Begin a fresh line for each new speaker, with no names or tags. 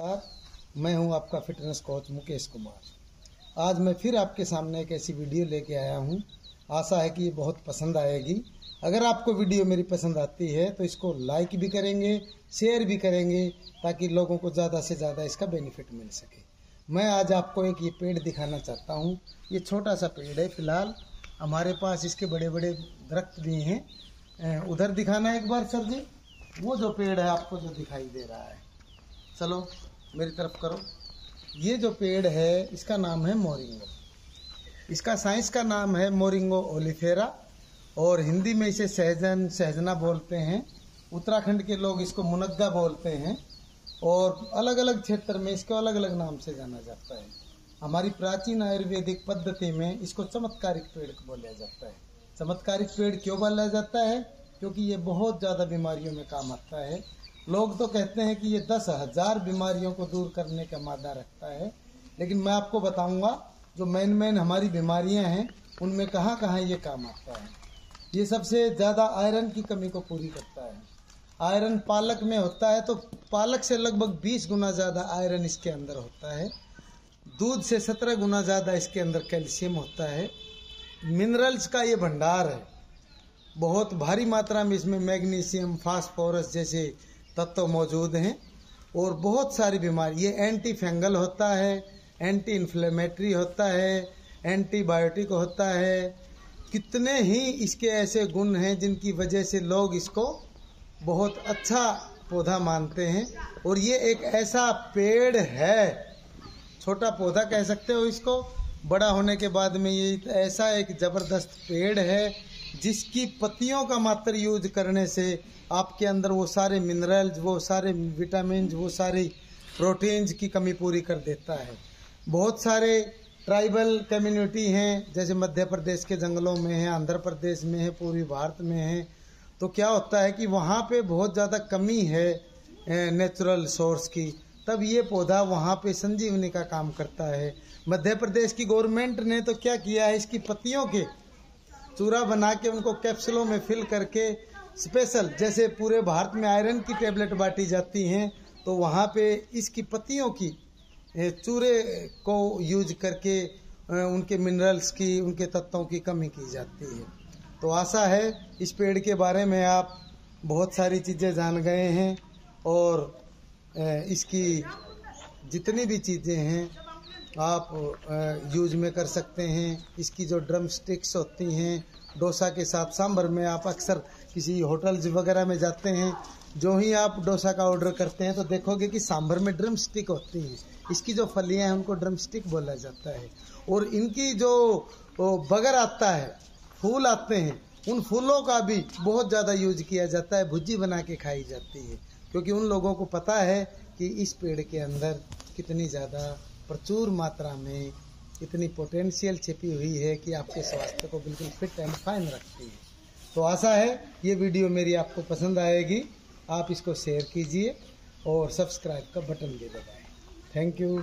नमस्कार, मैं हूँ आपका फिटनेस कोच मुकेश कुमार। आज मैं फिर आपके सामने एक ऐसी वीडियो लेके आया हूँ। आशा है कि ये बहुत पसंद आएगी। अगर आपको वीडियो मेरी पसंद आती है तो इसको लाइक भी करेंगे शेयर भी करेंगे, ताकि लोगों को ज़्यादा से ज़्यादा इसका बेनिफिट मिल सके। मैं आज आपको एक ये पेड़ दिखाना चाहता हूँ। ये छोटा सा पेड़ है फ़िलहाल। हमारे पास इसके बड़े बड़े दरख्त भी हैं। उधर दिखाना एक बार, सर जी। वो जो पेड़ है, आपको जो दिखाई दे रहा है। चलो। मेरी तरफ़ करो। ये जो पेड़ है, इसका नाम है मोरिंगो। इसका साइंस का नाम है मोरिंगो ओलिफेरा, और हिंदी में इसे सहजन, सहजना बोलते हैं। उत्तराखंड के लोग इसको मुनग्गा बोलते हैं, और अलग अलग क्षेत्र में इसको अलग अलग नाम से जाना जाता है। हमारी प्राचीन आयुर्वेदिक पद्धति में इसको चमत्कारिक पेड़ बोला जाता है। चमत्कारिक पेड़ क्यों बोला जाता है? क्योंकि ये बहुत ज़्यादा बीमारियों में काम आता है। लोग तो कहते हैं कि ये दस हज़ार बीमारियों को दूर करने का मादा रखता है, लेकिन मैं आपको बताऊँगा, जो मेन मेन हमारी बीमारियाँ हैं, उनमें कहाँ कहाँ ये काम आता है। ये सबसे ज़्यादा आयरन की कमी को पूरी करता है। आयरन पालक में होता है तो पालक से लगभग 20 गुना ज़्यादा आयरन इसके अंदर होता है। दूध से 17 गुना ज़्यादा इसके अंदर कैल्शियम होता है। मिनरल्स का ये भंडार है। बहुत भारी मात्रा में इसमें मैग्नीशियम, फास्फोरस जैसे तत्व मौजूद हैं और बहुत सारी बीमारी, ये एंटी फंगल होता है एंटी इन्फ्लेमेटरी होता है एंटीबायोटिक होता है। कितने ही इसके ऐसे गुण हैं जिनकी वजह से लोग इसको बहुत अच्छा पौधा मानते हैं। और ये एक ऐसा पेड़ है, छोटा पौधा कह सकते हो इसको। बड़ा होने के बाद में ये ऐसा एक ज़बरदस्त पेड़ है जिसकी पत्तियों का मात्र यूज़ करने से आपके अंदर वो सारे मिनरल्स वो सारे विटामिन वो सारी प्रोटीन्स की कमी पूरी कर देता है। बहुत सारे ट्राइबल कम्युनिटी हैं, जैसे मध्य प्रदेश के जंगलों में है, आंध्र प्रदेश में है, पूर्वी भारत में है। तो क्या होता है कि वहाँ पे बहुत ज़्यादा कमी है नेचुरल सोर्स की। तब ये पौधा वहाँ पे संजीवनी का काम करता है। मध्य प्रदेश की गवर्नमेंट ने तो क्या किया है, इसकी पत्तियों के चूरा बना के उनको कैप्सूलों में फिल करके स्पेशल जैसे पूरे भारत में आयरन की टेबलेट बांटी जाती हैं तो वहाँ पे इसकी पत्तियों की चूरे को यूज़ करके उनके मिनरल्स की, उनके तत्वों की कमी की जाती है। तो आशा है इस पेड़ के बारे में आप बहुत सारी चीज़ें जान गए हैं और इसकी जितनी भी चीज़ें हैं आप यूज़ में कर सकते हैं। इसकी जो ड्रम स्टिक्स होती हैं, डोसा के साथ सांभर में आप अक्सर किसी होटल्स वगैरह में जाते हैं, जो ही आप डोसा का ऑर्डर करते हैं तो देखोगे कि सांभर में ड्रम स्टिक होती हैं। इसकी जो फलियाँ हैं, उनको ड्रम स्टिक बोला जाता है। और इनकी जो बगर आता है, फूल आते हैं, उन फूलों का भी बहुत ज़्यादा यूज़ किया जाता है भुजी बना के खाई जाती है। क्योंकि उन लोगों को पता है कि इस पेड़ के अंदर कितनी ज़्यादा प्रचुर मात्रा में इतनी पोटेंशियल छिपी हुई है कि आपके स्वास्थ्य को बिल्कुल फिट एंड फाइन रखती है। तो आशा है ये वीडियो मेरी आपको पसंद आएगी। आप इसको शेयर कीजिए और सब्सक्राइब का बटन भी दबाएँ। Thank you